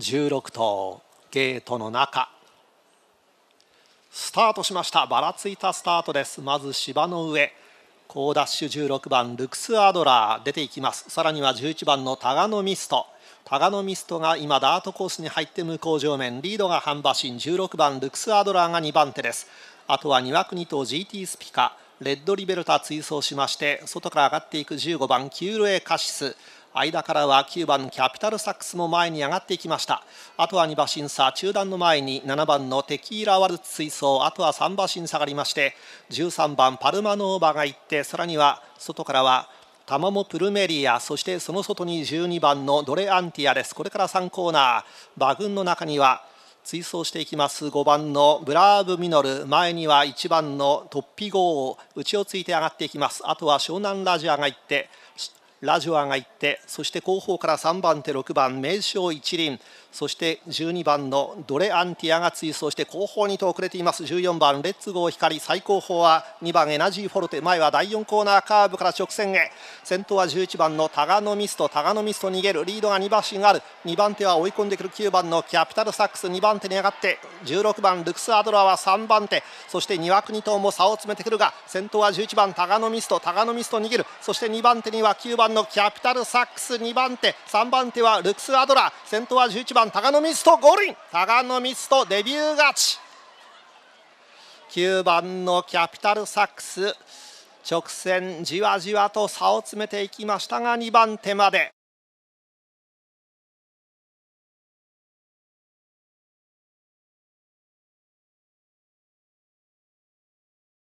16頭ゲートの中。スタートしました。ばらついたスタートです。まず芝の上。好ダッシュ16番ルクスアドラー出ていきます。さらには11番のタガノミスト。タガノミストが今ダートコースに入って向こう正面。リードが半馬身。16番ルクスアドラーが2番手です。あとは2枠2頭 GT スピカ。レッドリベルタ追走しまして外から上がっていく15番キュールエカシス。間からは9番キャピタルサックスも前に上がっていきました。あとは2馬身差中団の前に7番のテキーラワルツ追走あとは3馬身下がりまして13番パルマノーバが行ってさらには外からはタマモプルメリアそしてその外に12番のドレアンティアです。これから3コーナー馬群の中には追走していきます。5番のブラーブミノル前には1番のトッピゴー内をついて上がっていきます。あとは湘南ラジアが行ってラジオアが行ってそして後方から3番手6番名将一輪そして12番のドレアンティアが追走して後方にと遅れています。14番レッツゴー光最高峰は2番エナジーフォルテ前は第4コーナーカーブから直線へ。先頭は11番のタガノミストタガノミスト逃げるリードが2馬身ある。2番手は追い込んでくる9番のキャピタルサックス2番手に上がって16番ルクスアドラーは3番手そして2枠2頭も差を詰めてくるが先頭は11番タガノミストタガノミスト逃げる。そして2番手には9番のキャピタルサックス2番手3番手はルクスアドラ先頭は11番タガノミストゴールインタガノミストデビュー勝ち9番のキャピタルサックス直線じわじわと差を詰めていきましたが2番手まで。